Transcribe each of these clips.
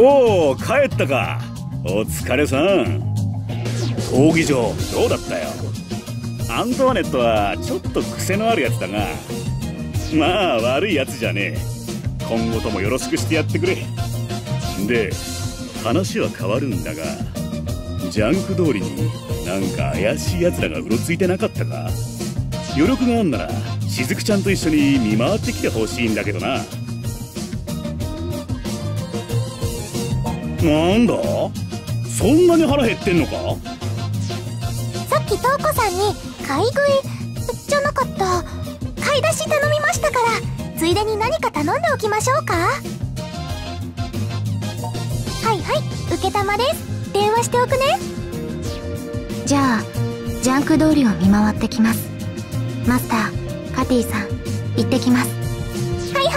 おお帰ったか。お疲れさん。闘技場どうだったよ。アントワネットはちょっと癖のあるやつだがまあ悪いやつじゃねえ。今後ともよろしくしてやってくれ。で話は変わるんだがジャンク通りになんか怪しい奴らがうろついてなかったか。余力があんならしずくちゃんと一緒に見回ってきてほしいんだけどな。なんだ？そんなに腹減ってんのか？さっきトウコさんに買い食いじゃなかった。買い出し頼みましたからついでに何か頼んでおきましょうか？はいはい受けたまです。電話しておくね。じゃあジャンク通りを見回ってきます。マスターカティさん行ってきます。はいは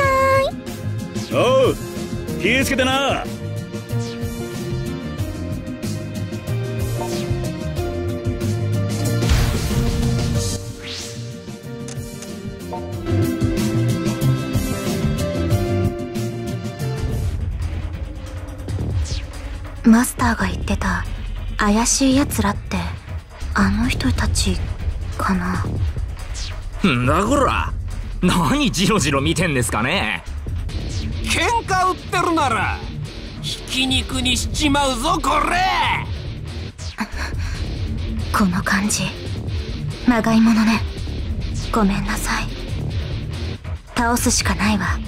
ーい。おう気をつけてなマスターが言ってた怪しい奴らってあの人たちかなんだこら。何ジロジロ見てんですかね。喧嘩売ってるなら。ひき肉にしちまうぞこれ。この感じ。まがいものね。ごめんなさい。倒すしかないわ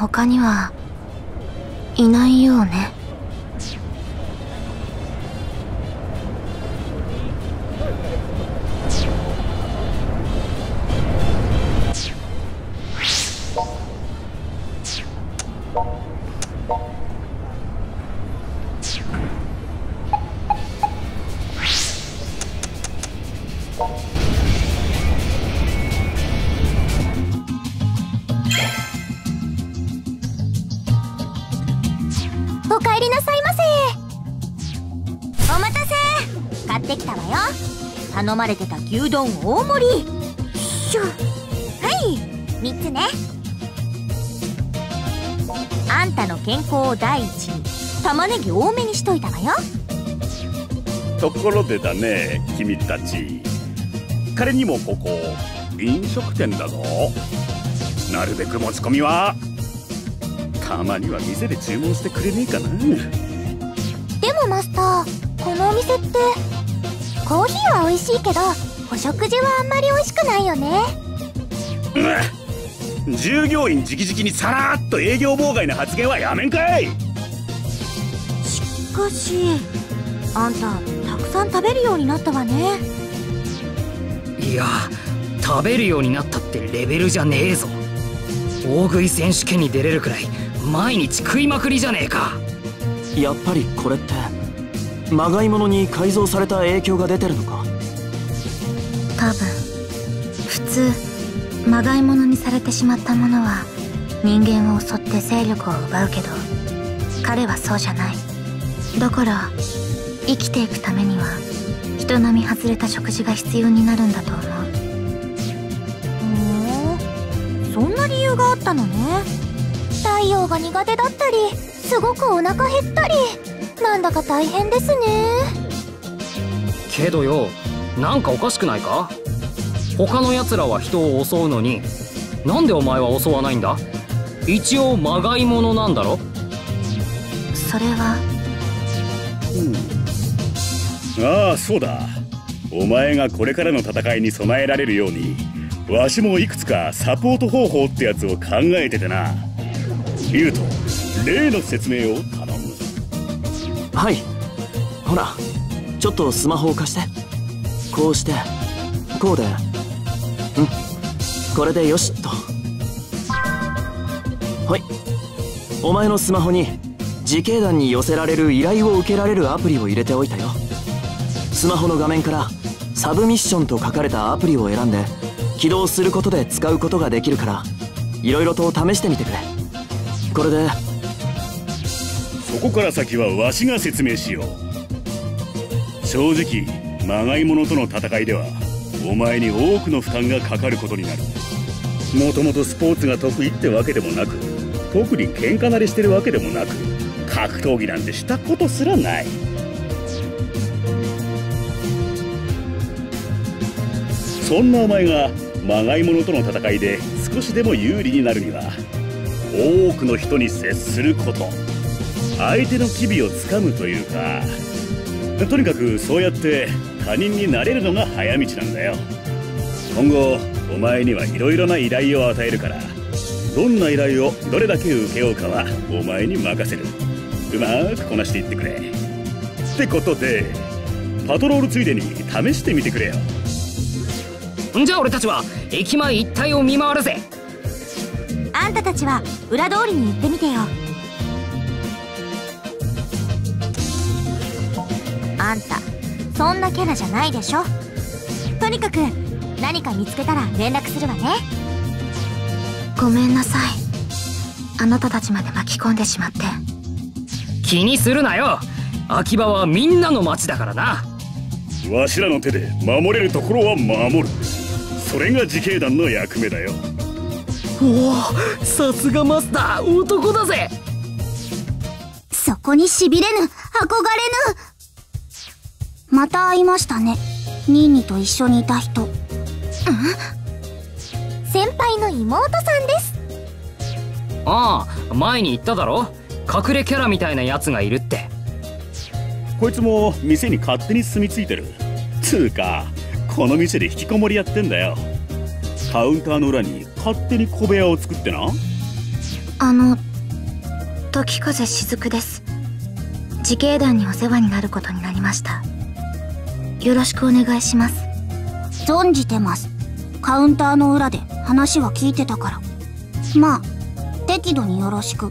他にはいないようね。ってきたわよ。頼まれてた牛丼大盛り。しょ。はい。3つね。あんたの健康を第一に玉ねぎ多めにしといたわよ。ところでだね君たち。彼にもここ飲食店だぞ。なるべく持ち込みはたまには店で注文してくれねえかな。でもマスターこのお店ってコーヒーは美味しいけどお食事はあんまり美味しくないよね。うん従業員直々にさらっと営業妨害な発言はやめんかい。しかしあんたたくさん食べるようになったわね。いや食べるようになったってレベルじゃねえぞ。大食い選手権に出れるくらい毎日食いまくりじゃねえか。やっぱりこれってまがいものに改造された影響が出てるのか？多分普通まがいものにされてしまったものは人間を襲って勢力を奪うけど彼はそうじゃない。だから生きていくためには人並み外れた食事が必要になるんだと思う。ふんそんな理由があったのね。太陽が苦手だったりすごくお腹減ったりなんだか大変ですね。けどよなんかおかしくないか？他の奴らは人を襲うのになんでお前は襲わないんだ？一応まがいものなんだろ？それは？ああそうだ。お前がこれからの戦いに備えられるようにわしもいくつかサポート方法ってやつを考えててな。言うと例の説明をはい。ほらちょっとスマホを貸して。こうして。こうで。うん。これでよしっと。はい。お前のスマホに自警団に寄せられる依頼を受けられるアプリを入れておいたよ。スマホの画面からサブミッションと書かれたアプリを選んで起動することで使うことができるから色々と試してみてくれ。これでそこから先はわしが説明しよう。正直まがいものとの戦いではお前に多くの負担がかかることになる。もともとスポーツが得意ってわけでもなく特に喧嘩慣れしてるわけでもなく格闘技なんてしたことすらない。そんなお前がまがいものとの戦いで少しでも有利になるには多くの人に接すること。相手の機微をつかむというかとにかくそうやって他人になれるのが早道なんだよ。今後お前にはいろいろな依頼を与えるからどんな依頼をどれだけ受けようかはお前に任せる。うまくこなしていってくれ。ってことでパトロールついでに試してみてくれよ。じゃあ俺たちは駅前一帯を見回るぜ。あんたたちは裏通りに行ってみてよあんた。そんなキャラじゃないでしょ。とにかく何か見つけたら連絡するわね。ごめんなさい。あなたたちまで巻き込んでしまって。気にするなよ。秋葉はみんなの町だからな。わしらの手で守れるところは守る。それが自警団の役目だよ。おおさすがマスター。男だぜ。そこにしびれぬ憧れぬまた会いましたね。ニーニと一緒にいた人。先輩の妹さんです。ああ前に言っただろ。隠れキャラみたいなやつがいるって。こいつも店に勝手に住み着いてる。つうかこの店で引きこもりやってんだよ。カウンターの裏に勝手に小部屋を作ってな。あの時風雫です。自警団にお世話になることになりましたよろしくお願いします。存じてます。カウンターの裏で話は聞いてたから。まあ適度によろしく。